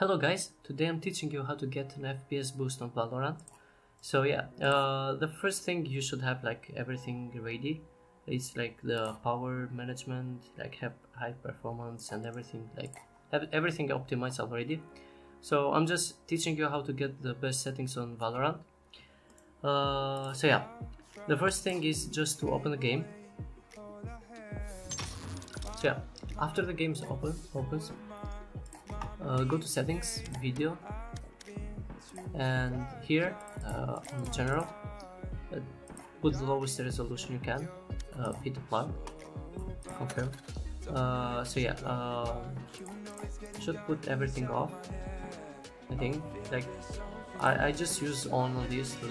Hello guys, today I'm teaching you how to get an FPS boost on Valorant. So yeah, uh, the first thing you should have like everything ready. It's like the power management, like have high performance and everything like have everything optimized already. So I'm just teaching you how to get the best settings on Valorant. Uh, so yeah, the first thing is just to open the game. So yeah, after the game open opens, uh, go to settings, video, and here uh, on general, uh, put the lowest resolution you can, uh, hit apply, okay Uh, so yeah, uh, should put everything off. I think like I, I just use on on this to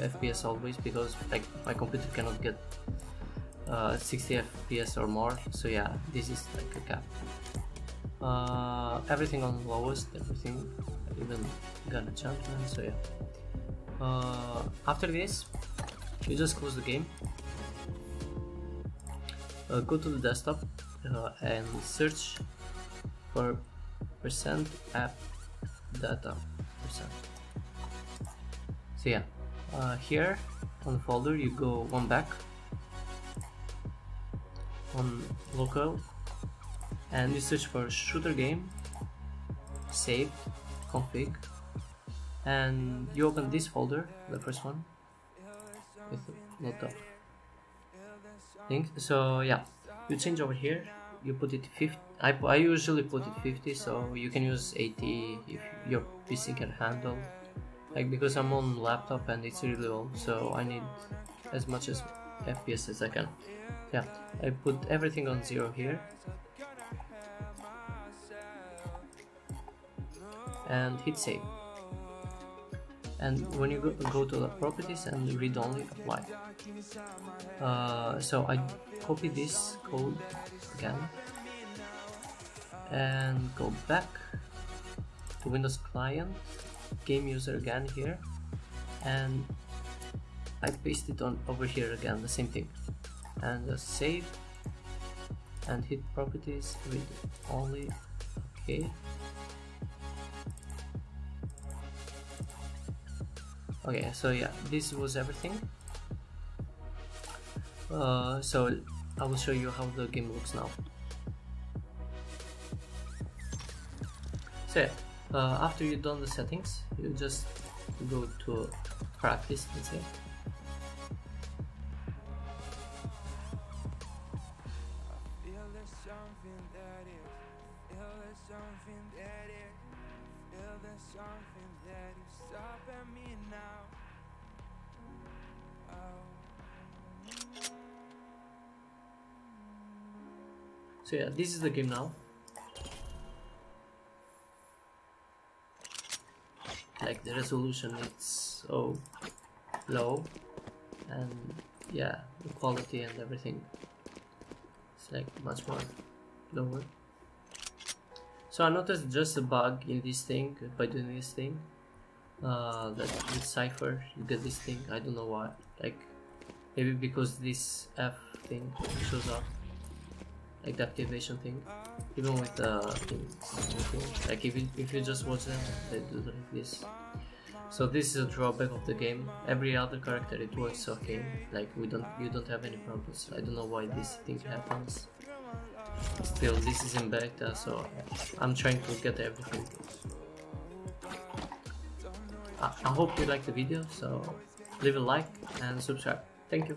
FPS always because like my computer cannot get uh, 60 FPS or more. So yeah, this is like a cap uh, everything on lowest everything even a champion so yeah. Uh, after this you just close the game. Uh, go to the desktop uh, and search for percent app data percent. So yeah uh, here on the folder you go one back on local and you search for shooter game save config and you open this folder the first one with a lot of things so yeah you change over here you put it 50 I, I usually put it 50 so you can use 80 if your PC can handle. Like because I'm on laptop and it's really old so I need as much as FPS as I can. Yeah I put everything on zero here and hit save. And when you go, go to the properties and read only apply. Uh, so I copy this code again and go back to Windows client game user again here and I paste it on over here again the same thing. And uh, save and hit properties read only okay okay so yeah this was everything. Uh, so I will show you how the game looks now. So uh, after you've done the settings you just go to practice let's something that is stopping me now. Oh. So yeah, this is the game now. Like the resolution it's so low and yeah, the quality and everything it's like much more lower. So I noticed just a bug in this thing by doing this thing. Uh, that with Cypher you get this thing. I don't know why. Like maybe because this F thing shows up, like the activation thing. Even with the things, like if you, if you just watch them, they do like this. So this is a drawback of the game. Every other character it works okay. Like we don't you don't have any problems. I don't know why this thing happens. Still, this is in beta, so I'm trying to get everything. I, I hope you like the video, so leave a like and subscribe. Thank you.